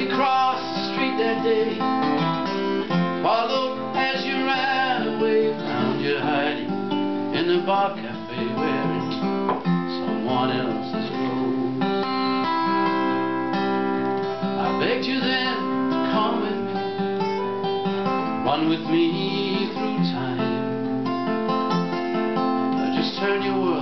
you cross the street that day, followed as you ran away, found you hiding in the bar cafe wearing someone else's clothes. I begged you then to come with me, run with me through time. I just turn your world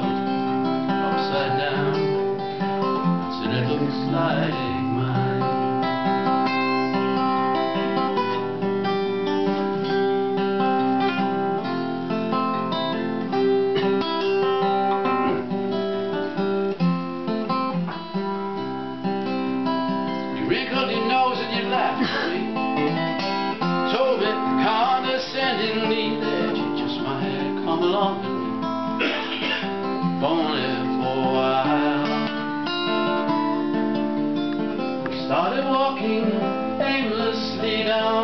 me. Told me condescendingly that you just might come along. Only for a while. We started walking aimlessly down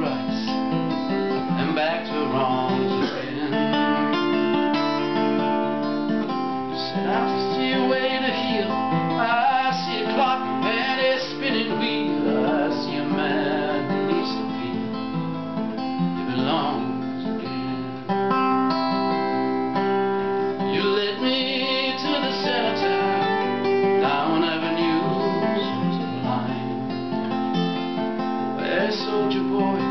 rights and back to wrongs again. You said, I see a way to heal. I see a clock and a spinning wheel. I see a man who needs to feel he belongs again. You led me to the center, down avenues of line, where a soldier boy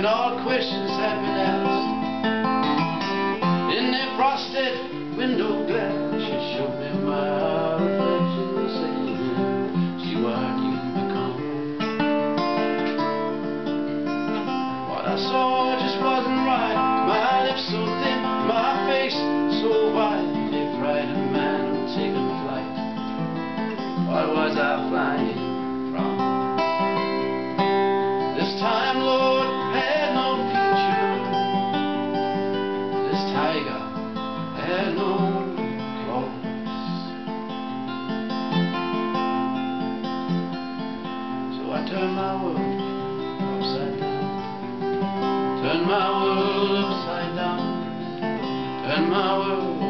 When all questions had been asked, in the frosted window glass, So I turned my world upside down. Turn my world upside down. Turned my world